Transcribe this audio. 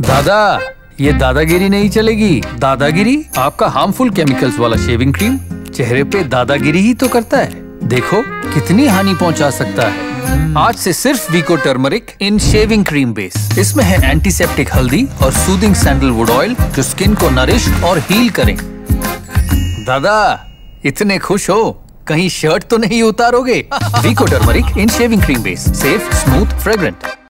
दादा, ये दादागिरी नहीं चलेगी। दादागिरी आपका हार्मफुल केमिकल्स वाला शेविंग क्रीम चेहरे पे दादागिरी ही तो करता है। देखो, कितनी हानि पहुँचा सकता है। आज से सिर्फ़ Vicco turmeric in shaving cream base इसमें है एंटीसेप्टिक हल्दी और सूदिंग सैंडलवुड ऑयल जो स्किन को नरिश और हील करें। दादा, इतने खुश हो? कहीं शर्ट तो नहीं उतारोगे? Vicco turmeric in shaving cream base safe smooth fragrant